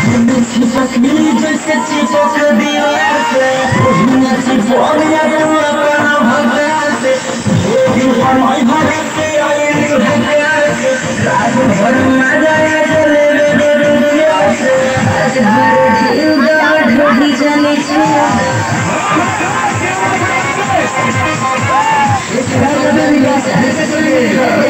चिपकली जैसे चिपक दीवार से चिपक अपना भगवान से योगी भर के आइल है से रात भर मज़ा चले रे दुनिया से आज भर ढील दा ढोढ़ी जाने छुआ भर ढील दा ढोढ़ी जाने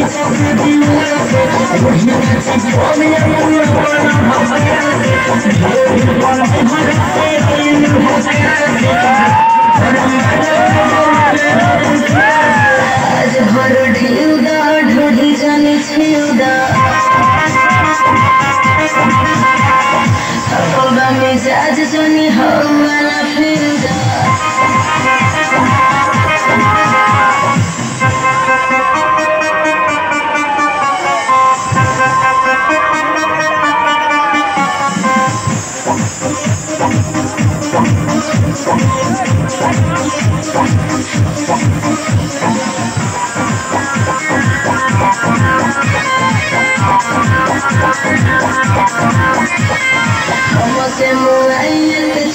जैसे चिपक दीवार से बिना चिपक या तू अपना भगवान से योगी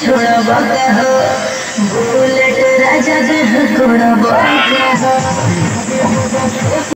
छोड़ा बका हो बुलेट राजा दे घोड़ा बका हो